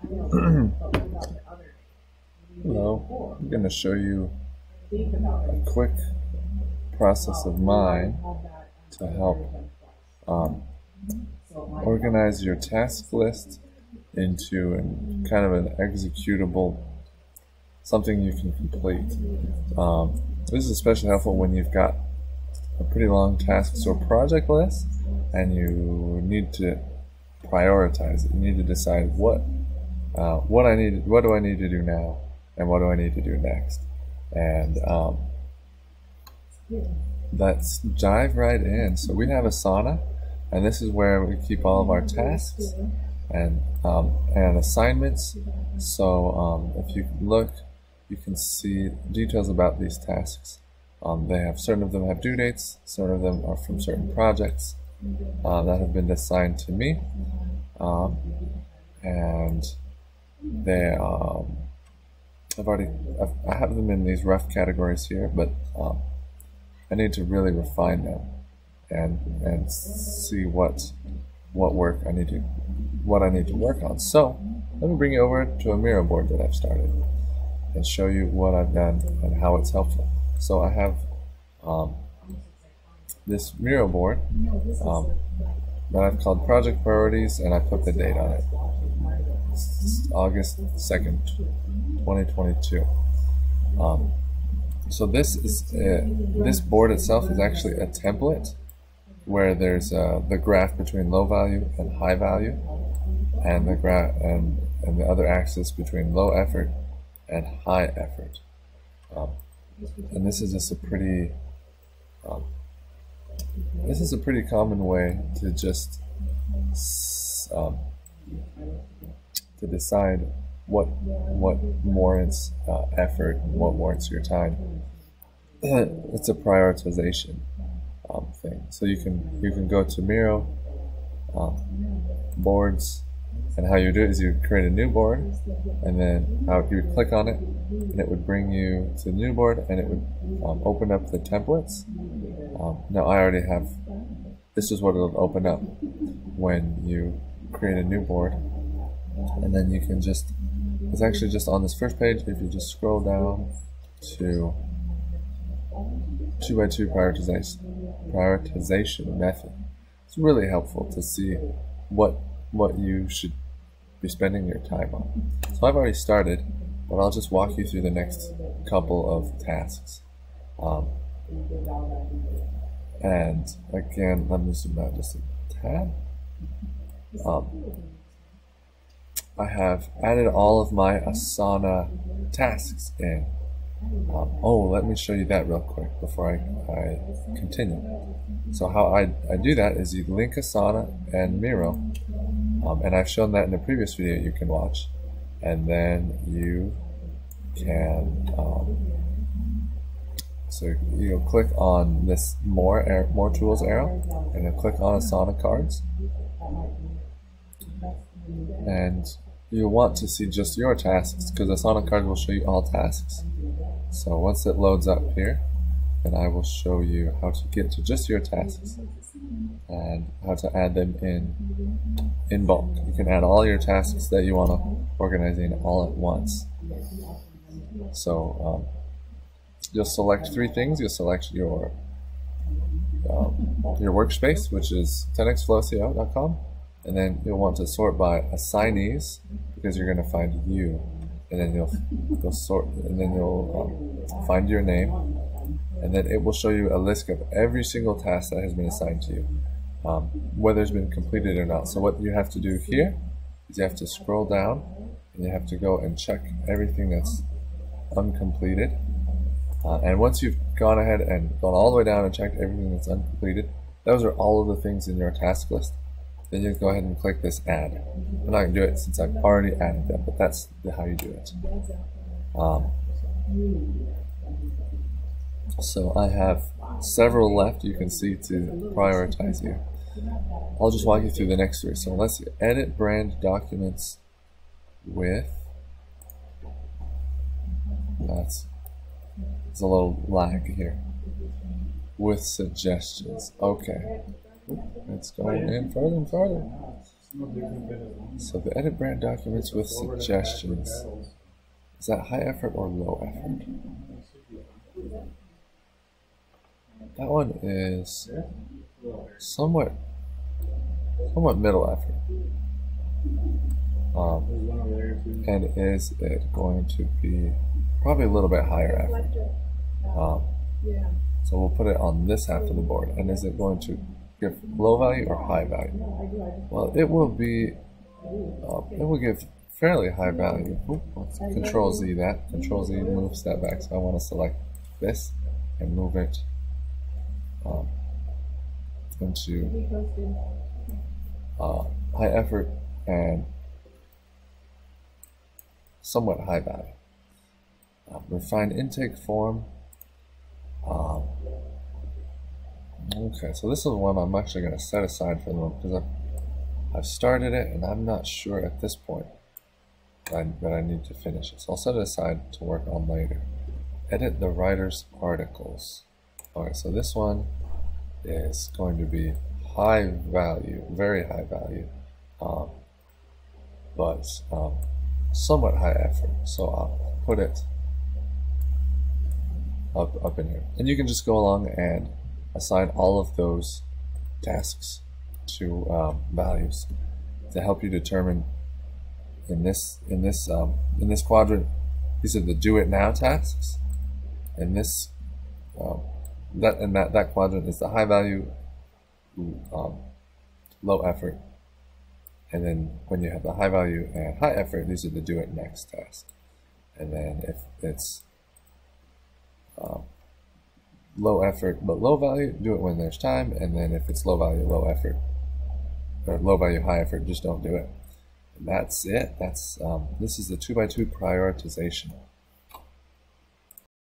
Hello, I'm going to show you a quick process of mine to help um, organize your task list into an, kind of an executable, something you can complete. Um, this is especially helpful when you've got a pretty long tasks or project list and you need to prioritize it. You need to decide what uh, what I need, what do I need to do now, and what do I need to do next, and um, let's dive right in. So we have Asana, and this is where we keep all of our tasks and um, and assignments. So um, if you look, you can see details about these tasks. Um, they have certain of them have due dates, certain of them are from certain projects uh, that have been assigned to me, um, and they um, I've already I've, I have them in these rough categories here, but um, I need to really refine them and and see what what work I need to what I need to work on. So let me bring you over to a Miro board that I've started and show you what I've done and how it's helpful. So I have um, this Miro board um, that I've called Project Priorities, and I put the date on it. August 2nd, 2022. Um, so this is a, this board itself is actually a template where there's uh, the graph between low value and high value, and the graph and and the other axis between low effort and high effort. Um, and this is just a pretty um, this is a pretty common way to just um, to decide what what warrants uh, effort and what warrants your time. it's a prioritization um, thing. So you can you can go to Miro um, boards, and how you do it is you create a new board, and then how you would click on it, and it would bring you to the new board, and it would um, open up the templates. Um, now I already have. This is what it'll open up when you create a new board, and then you can just. It's actually just on this first page. If you just scroll down to two by two prioritization prioritization method. It's really helpful to see what what you should be spending your time on. So I've already started, but I'll just walk you through the next couple of tasks. Um, and again, let me zoom out just a tad. Um, I have added all of my Asana tasks in. Um, oh, let me show you that real quick before I, I continue. So how I, I do that is you link Asana and Miro, um, and I've shown that in a previous video you can watch, and then you can um, so you'll click on this more more tools arrow, and then click on Asana cards, and you'll want to see just your tasks because the Asana card will show you all tasks. So once it loads up here, then I will show you how to get to just your tasks and how to add them in in bulk. You can add all your tasks that you want to organize in all at once. So um, you'll select three things. You'll select your um, your workspace, which is 10xflowco.com, and then you'll want to sort by assignees because you're going to find you. And then you'll you'll sort and then you'll um, find your name. And then it will show you a list of every single task that has been assigned to you um, whether it's been completed or not. So what you have to do here is you have to scroll down and you have to go and check everything that's uncompleted. Uh, and once you've gone ahead and gone all the way down and checked everything that's uncompleted those are all of the things in your task list then you go ahead and click this add. I'm not going to do it since I've already added them, but that's how you do it. Um, so I have several left you can see to prioritize here. I'll just walk you through the next three. So let's edit brand documents with, that's, it's a little lag here, with suggestions. Okay. It's going in further and further. So the edit brand documents with suggestions. Is that high effort or low effort? That one is somewhat somewhat middle effort. Um, and is it going to be probably a little bit higher effort? Um, so we'll put it on this half of the board. And is it going to give low value or high value? Well, it will be, uh, it will give fairly high value. Control Z that. Control Z moves that back. So I want to select this and move it um, into uh, high effort and somewhat high value. Uh, refine intake form. Um, okay, so this is one I'm actually going to set aside for the moment because I've, I've started it and I'm not sure at this point that I, that I need to finish it. So I'll set it aside to work on later. Edit the writer's articles. Alright, so this one is going to be high value, very high value, um, but um, somewhat high effort. So I'll put it up, up in here. And you can just go along and assign all of those tasks to um, values to help you determine in this in this um, in this quadrant these are the do it now tasks and this um, that and that that quadrant is the high value um, low effort and then when you have the high value and high effort, these are the do it next tasks. And then if it's uh, low effort but low value, do it when there's time. And then if it's low value, low effort, or low value, high effort, just don't do it. And that's it. That's um, this is the two by two prioritization.